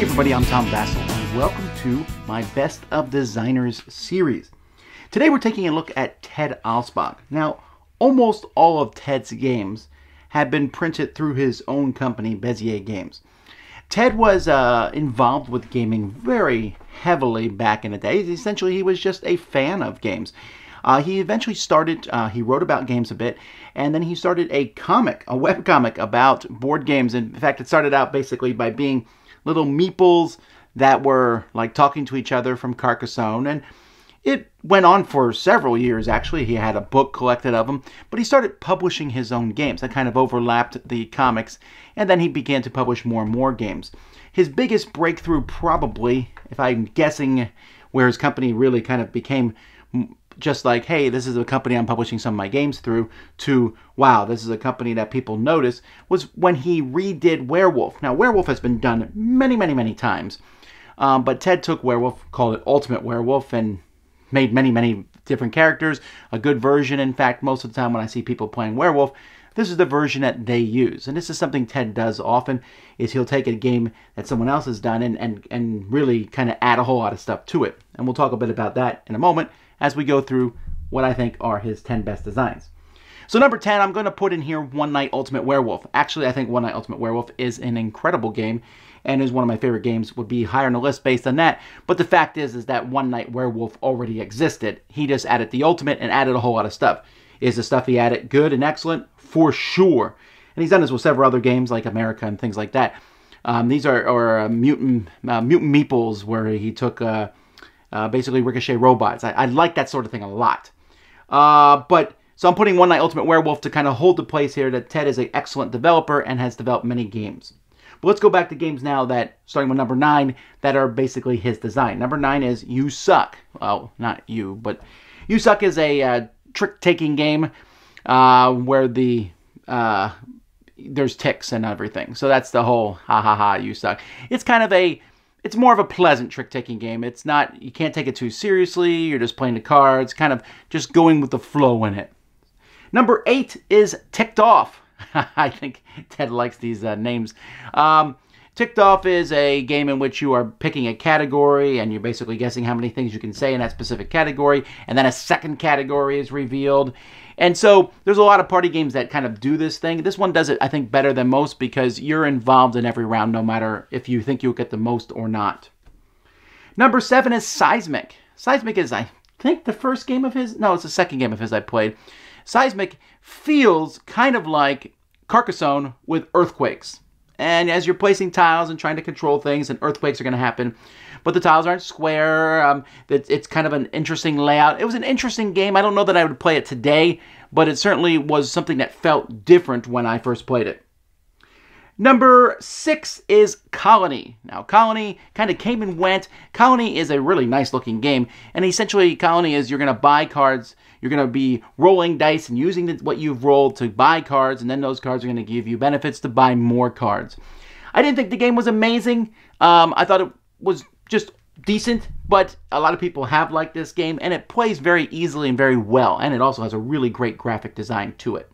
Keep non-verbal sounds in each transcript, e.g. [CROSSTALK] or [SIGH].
Hey everybody, I'm Tom Vasel and welcome to my Best of Designers series. Today we're taking a look at Ted Alspach. Now, almost all of Ted's games have been printed through his own company, Bezier Games. Ted was uh, involved with gaming very heavily back in the day. Essentially, he was just a fan of games. Uh, he eventually started, uh, he wrote about games a bit, and then he started a comic, a web comic about board games. In fact, it started out basically by being little meeples that were like talking to each other from Carcassonne. And it went on for several years, actually. He had a book collected of them, but he started publishing his own games. That kind of overlapped the comics, and then he began to publish more and more games. His biggest breakthrough, probably, if I'm guessing, where his company really kind of became just like, hey, this is a company I'm publishing some of my games through, to, wow, this is a company that people notice, was when he redid Werewolf. Now, Werewolf has been done many, many, many times, um, but Ted took Werewolf, called it Ultimate Werewolf, and made many, many different characters. A good version, in fact, most of the time when I see people playing Werewolf, this is the version that they use. And this is something Ted does often, is he'll take a game that someone else has done and, and, and really kind of add a whole lot of stuff to it. And we'll talk a bit about that in a moment as we go through what I think are his 10 best designs. So number 10, I'm going to put in here One Night Ultimate Werewolf. Actually, I think One Night Ultimate Werewolf is an incredible game and is one of my favorite games, would be higher on the list based on that. But the fact is, is that One Night Werewolf already existed. He just added the ultimate and added a whole lot of stuff. Is the stuff he added good and excellent? For sure. And he's done this with several other games like America and things like that. Um, these are, are uh, mutant uh, mutant meeples where he took uh, uh, basically ricochet robots. I, I, like that sort of thing a lot. Uh, but so I'm putting One Night Ultimate Werewolf to kind of hold the place here that Ted is an excellent developer and has developed many games. But let's go back to games now that, starting with number nine, that are basically his design. Number nine is You Suck. Well, not you, but You Suck is a uh, trick-taking game uh, where the uh, there's ticks and everything. So that's the whole ha ha ha you suck. It's kind of a it's more of a pleasant trick-taking game. It's not you can't take it too seriously. You're just playing the cards, kind of just going with the flow in it. Number eight is Ticked Off. [LAUGHS] I think Ted likes these uh, names. Um, Ticked Off is a game in which you are picking a category and you're basically guessing how many things you can say in that specific category, and then a second category is revealed. And so there's a lot of party games that kind of do this thing. This one does it, I think, better than most because you're involved in every round no matter if you think you'll get the most or not. Number seven is Seismic. Seismic is, I think, the first game of his. No, it's the second game of his I played. Seismic feels kind of like Carcassonne with earthquakes. And as you're placing tiles and trying to control things, and earthquakes are going to happen, but the tiles aren't square. Um, it's kind of an interesting layout. It was an interesting game. I don't know that I would play it today, but it certainly was something that felt different when I first played it. Number six is Colony. Now, Colony kind of came and went. Colony is a really nice looking game, and essentially, Colony is you're going to buy cards, you're going to be rolling dice and using the, what you've rolled to buy cards, and then those cards are going to give you benefits to buy more cards. I didn't think the game was amazing. Um, I thought it was just decent, but a lot of people have liked this game, and it plays very easily and very well, and it also has a really great graphic design to it.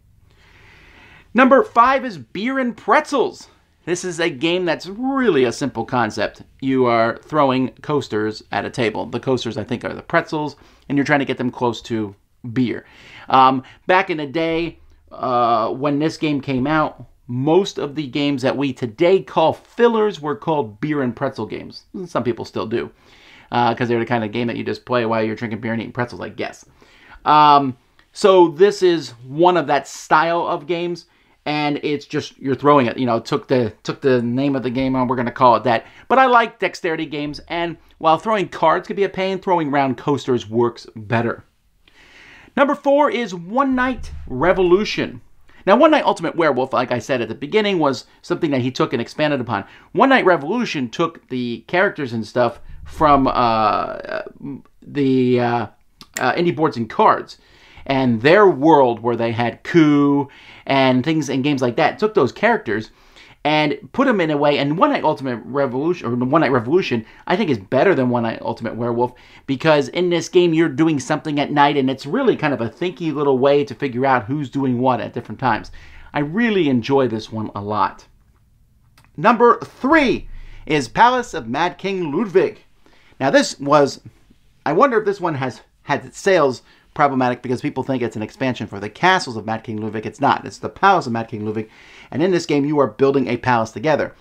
Number five is Beer and Pretzels. This is a game that's really a simple concept. You are throwing coasters at a table. The coasters, I think, are the pretzels, and you're trying to get them close to beer. Um, back in the day, uh, when this game came out, most of the games that we today call fillers were called beer and pretzel games. Some people still do, because uh, they're the kind of game that you just play while you're drinking beer and eating pretzels, I guess. Um, so this is one of that style of games and it's just you're throwing it. You know, took the took the name of the game and we're gonna call it that. But I like dexterity games, and while throwing cards could be a pain, throwing round coasters works better. Number four is One Night Revolution. Now, One Night Ultimate Werewolf, like I said at the beginning, was something that he took and expanded upon. One Night Revolution took the characters and stuff from uh, the uh, uh, indie boards and cards and their world where they had coup and things and games like that took those characters and put them in a way. And One Night Ultimate Revolution, or One Night Revolution, I think is better than One Night Ultimate Werewolf because in this game you're doing something at night, and it's really kind of a thinky little way to figure out who's doing what at different times. I really enjoy this one a lot. Number three is Palace of Mad King Ludwig. Now, this was, I wonder if this one has had its sales problematic because people think it's an expansion for the castles of Mad King Ludwig. It's not. It's the palace of Mad King Ludwig. And in this game, you are building a palace together.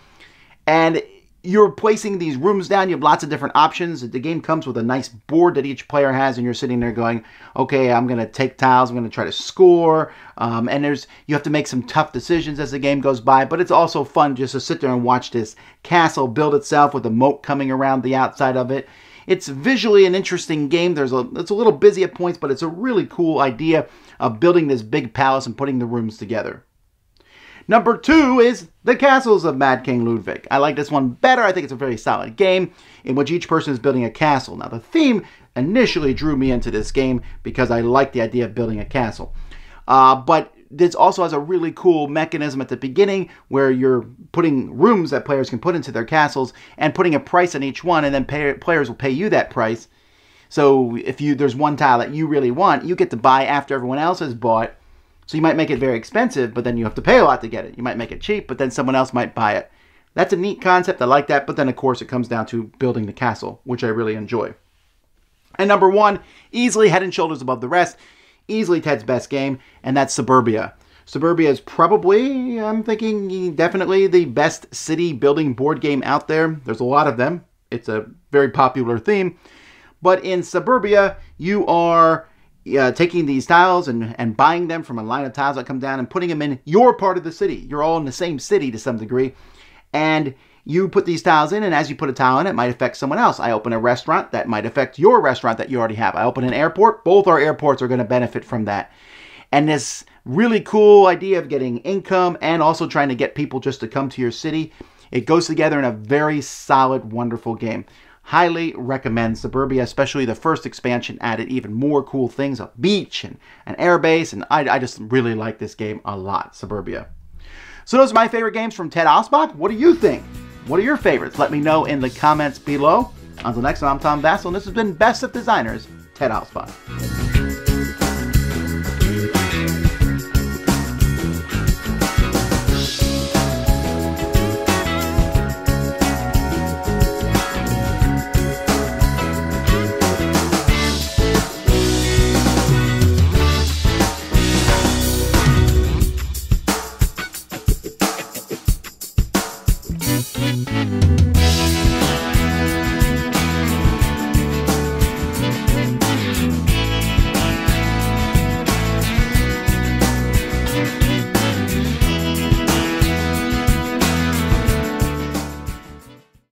And you're placing these rooms down. You have lots of different options. The game comes with a nice board that each player has, and you're sitting there going, "Okay, I'm going to take tiles. I'm going to try to score." Um, and there's you have to make some tough decisions as the game goes by. But it's also fun just to sit there and watch this castle build itself with a moat coming around the outside of it. It's visually an interesting game. There's a it's a little busy at points, but it's a really cool idea of building this big palace and putting the rooms together. Number two is The Castles of Mad King Ludwig. I like this one better. I think it's a very solid game in which each person is building a castle. Now, the theme initially drew me into this game because I like the idea of building a castle. Uh, but this also has a really cool mechanism at the beginning where you're putting rooms that players can put into their castles and putting a price on each one, and then pay, players will pay you that price. So if you there's one tile that you really want, you get to buy after everyone else has bought so you might make it very expensive, but then you have to pay a lot to get it. You might make it cheap, but then someone else might buy it. That's a neat concept. I like that. But then, of course, it comes down to building the castle, which I really enjoy. And number one, easily head and shoulders above the rest, easily Ted's best game, and that's Suburbia. Suburbia is probably, I'm thinking, definitely the best city building board game out there. There's a lot of them. It's a very popular theme. But in Suburbia, you are uh, taking these tiles and, and buying them from a line of tiles that come down and putting them in your part of the city. You're all in the same city to some degree. And you put these tiles in, and as you put a tile in, it might affect someone else. I open a restaurant, that might affect your restaurant that you already have. I open an airport, both our airports are going to benefit from that. And this really cool idea of getting income and also trying to get people just to come to your city, it goes together in a very solid, wonderful game. Highly recommend Suburbia, especially the first expansion added even more cool things, a beach and an airbase, and I, I just really like this game a lot, Suburbia. So those are my favorite games from Ted Alspach. What do you think? What are your favorites? Let me know in the comments below. Until next time, I'm Tom Vasel, and this has been Best of Designers, Ted Alspach.